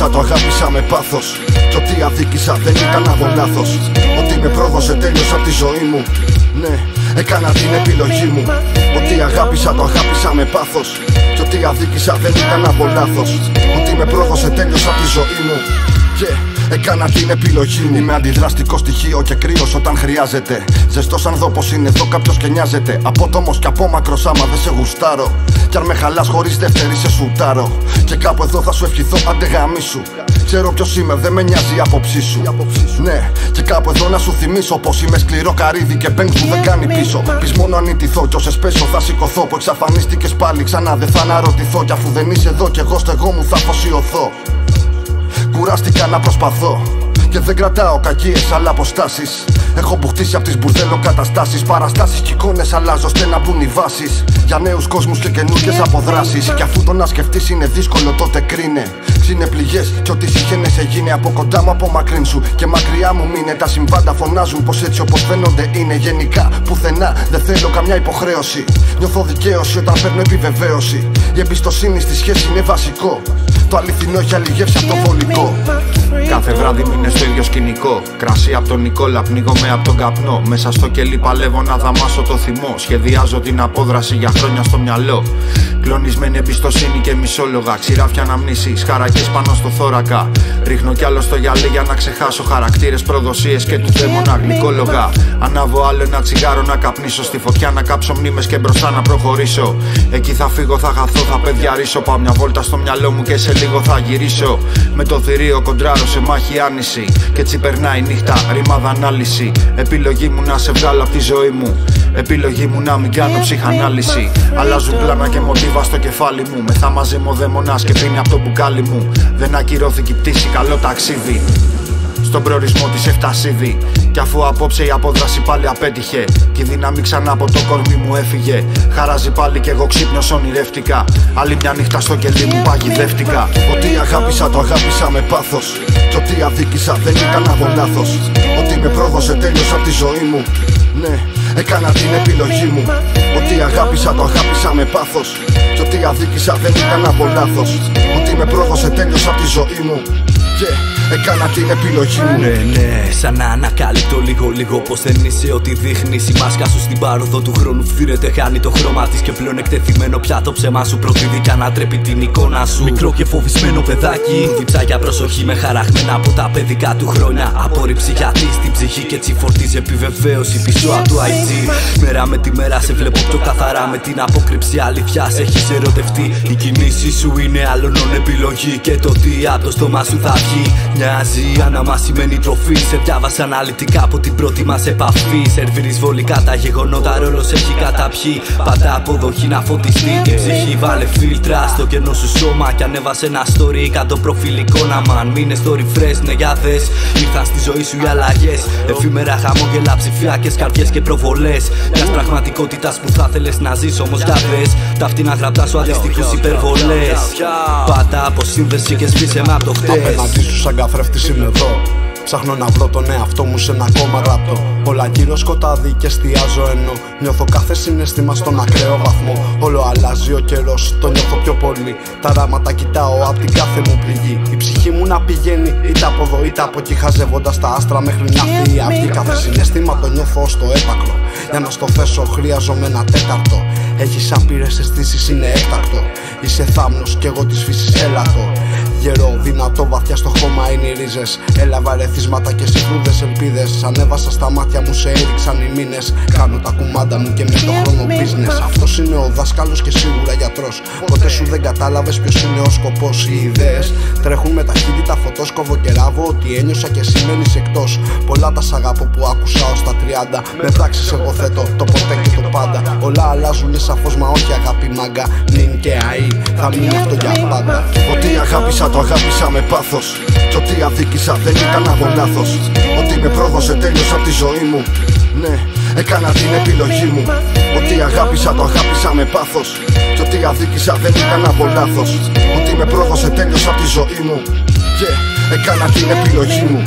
αγάπησα το αγάπησα με πάθος. Κι ό,τι αδίκησα δεν ήταν από λάθος. Ότι με πρόδωσε τέλειωσα από τη ζωή μου. Ναι, έκανα την επιλογή μου. Ότι αγάπησα το αγάπησα με πάθος. Κι ό,τι αδίκησα δεν ήταν από λάθος. Ότι με πρόδωσε τέλειωσα από τη ζωή μου. Yeah. Έκανα την επιλογή μου. Είμαι αντιδραστικό στοιχείο και κρύος όταν χρειάζεται. Ζεστός σαν δω πως είναι εδώ κάποιος και νοιάζεται. Απότομος και μακρό άμα δεν σε γουστάρω. Κι αν με χαλάς χωρίς δεύτερη σε σουτάρω. Και κάπου εδώ θα σου ευχηθώ αντεγάμι σου. Ξέρω ποιος είμαι, δεν με νοιάζει η άποψή σου. Ναι, και κάπου εδώ να σου θυμίσω πως είμαι σκληρό καρύδι και μπέγκ που δεν κάνει πίσω. Πεις μόνο αν ιτηθώ, κι όσες πέσω θα σηκωθώ. Που εξαφανίστηκες πάλι ξανά δεν θα αναρωτηθώ. Κι αφού δεν είσαι εδώ, κι εγώ στεγό μου θα αφοσιωθώ. Κουράστηκα να προσπαθώ και δεν κρατάω κακίες αλλά αποστάσεις. Έχω μπουχτίσει από τις μπουρδέλο καταστάσεις. Παραστάσεις και εικόνες αλλάζω ώστε να μπουν οι βάσεις. Για νέους κόσμους και καινούργιες αποδράσεις. Και αφού το να σκεφτείς είναι δύσκολο, τότε κρίνε. Ξύνε πληγέ και ό,τι σε γίνει από κοντά μου, από μακρύν σου. Και μακριά μου μείνε. Τα συμβάντα φωνάζουν πως έτσι όπως φαίνονται είναι. Γενικά πουθενά δεν θέλω καμιά υποχρέωση. Νιώθω δικαίωση όταν παίρνω επιβεβαίωση. Η εμπιστοσύνη στη σχέση είναι βασικό. Το αληθινό έχει αλληγεύσει από το βολικό. Κάθε βράδυ μείνε στο ίδιο σκηνικό. Κρασί από τον Νικόλα, πνίγομαι από τον καπνό. Μέσα στο κελί παλεύω να δαμάσω το θυμό. Σχεδιάζω την απόδραση για χρόνια στο μυαλό. Κλονισμένη εμπιστοσύνη και μισόλογα. Ξηράφια αναμνήσει, χαρακές πάνω στο θώρακα. Ρίχνω κι άλλο στο γυαλί για να ξεχάσω χαρακτήρες, προδοσίες και του δαίμονα γλυκόλογα. Ανάβω άλλο ένα τσιγάρο να καπνίσω. Στη φωτιά να κάψω μνήμες και μπροστά να προχωρήσω. Εκεί θα φύγω, θα χαθώ, θα παιδιαρίσω. Πάω μια βόλτα στο μυαλό μου και σε λίγο θα γυρίσω. Με το θηρίο κοντράρω σε μάχη άνηση. Και έτσι περνάει η νύχτα, ρημάδα ανάλυση. Επιλογή μου να σε βγάλω από τη ζωή μου. Επιλογή μου να μην κάνω ψυχανάλυση. Αλλάζουν πλάνα και μοτίβα στο κεφάλι μου. Μεθά μαζί μου δαίμονας και πίνει από το μπουκάλι μου. Δεν ακυρώθηκε η πτήση, καλό ταξίδι. Στον προορισμό της εφτασίδη. Κι αφού απόψε η απόδραση πάλι απέτυχε. Και η δύναμη ξανά από το κορμί μου έφυγε. Χαράζει πάλι κι εγώ ξύπνιο ονειρεύτηκα. Άλλη μια νύχτα στο κελί μου παγιδεύτηκα. Ότι αγάπησα το αγάπησα με πάθος. Κι ότι αδίκησα δεν ήταν από λάθος. Ότι με πρόδωσε τέλειω από τη ζωή μου. Ναι, έκανα την επιλογή μου. Ότι αγάπησα το αγάπησα με πάθος. Κι ότι αδίκησα δεν ήταν από λάθος. Ότι με πρόδωσε τέλειω από τη ζωή μου. Yeah. Έκανα την επιλογή μου. Ναι, ναι, σαν να ανακαλύπτω λίγο λίγο πως δεν είσαι ό,τι δείχνεις. Η μάσκα σου στην πάροδο του χρόνου φθύρεται, χάνει το χρώμα της και πλέον εκτεθειμένο πια το ψέμα σου προδίδει και ανατρέπει την εικόνα σου. Μικρό και φοβισμένο παιδάκι, διψά για προσοχή με χαραγμένα από τα παιδικά του χρόνια. Απόρριψη γιατί στην ψυχή και έτσι φορτίζει επιβεβαίωση πίσω από το IG. Μέρα με τη μέρα σε βλέπω πιο καθαρά με την απόκρυψη αλήθεια. Έχεις ερωτευτεί. Η κινήση σου είναι άλλον επιλογή και το τι από το στόμα σου θα βγει μοιάζει Άναμα σημαίνει τροφή. Σε διάβασα αναλυτικά από την πρώτη μας επαφή. Σερβίρεις βολικά τα γεγονότα ρόλος έχει καταπιεί. Πάντα αποδοχή να φωτιστεί. Και ψυχή Βάλε φίλτρα στο κενό σου σώμα. Και ανέβασε ένα story κάτω προφιλικό να μαν Μείνε στο refresh ναι για δες. Ήρθαν στη ζωή σου οι αλλαγές. Εφήμερα χαμόγελα ψηφιακές καρδιές και προβολές. Μιας πραγματικότητας που θα θέλει να ζεις όμως για δες. Τα φτηνά γραπτά σου αντιστοιχούς υπερβολές. Πάντα αποσύνδεση και σβήσε με από το χτε καθρέφτης είμαι εδώ. Ψάχνω να βρω τον εαυτό μου σε ένα ακόμα γραπτό. Όλα γύρω σκοτάδι και εστιάζω ενώ νιώθω κάθε συναίσθημα στον ακραίο βαθμό. Όλο αλλάζει ο καιρός, το νιώθω πιο πολύ. Τα ράματα κοιτάω από την κάθε μου πληγή. Η ψυχή μου να πηγαίνει είτε από εδώ είτε από εκεί, χαζεύοντας τα άστρα μέχρι να φύγει η αυγή. Κάθε συναίσθημα το νιώθω στο έπακρο. Για να στο θέσω, χρειάζομαι ένα τέταρτο. Έχεις άπειρε αισθήσεις, είναι έκτακτο. Είσαι θάμνος κι εγώ της φύσης έλατο. Γερό, δυνατό, βαθιά στο χώμα είναι οι ρίζες. Έλαβα ρεθίσματα και συγκρούδες ελπίδες. Ανέβασα στα μάτια μου, σε έριξαν οι μήνες. Κάνω τα κουμάντα μου και μες το χρόνο business. Αυτός είναι ο δάσκαλος και σίγουρα γιατρός. Ποτέ σου δεν κατάλαβες ποιος είναι ο σκοπός. Οι ιδέες τρέχουν με ταχύτητα, φωτόσκοβο και ράβω. Ότι ένιωσα και σημαίνεις εκτός. Πολλά τα σ' αγαπώ που άκουσα ω τα 30. Με πράξεις εγώ θέτω το ποτέ και το πάντα. Όλα αλλάζουν σαφώς, μα όχι αγάπη μάγκα. Νυν και αι, θα μείνει αυτό για πάντα. Ότι αγάπησα το αγάπησα με πάθος. Κι ό,τι αδίκησα δεν ήταν από λάθος. Ότι με πρόδωσε τέλειως από τη ζωή μου. Ναι, έκανα την επιλογή μου. Ότι αγάπησα το αγάπησα με πάθος. Κι ό,τι αδίκησα δεν ήταν από λάθος. Ότι με πρόδωσε τέλειως από τη ζωή μου. Και έκανα την επιλογή μου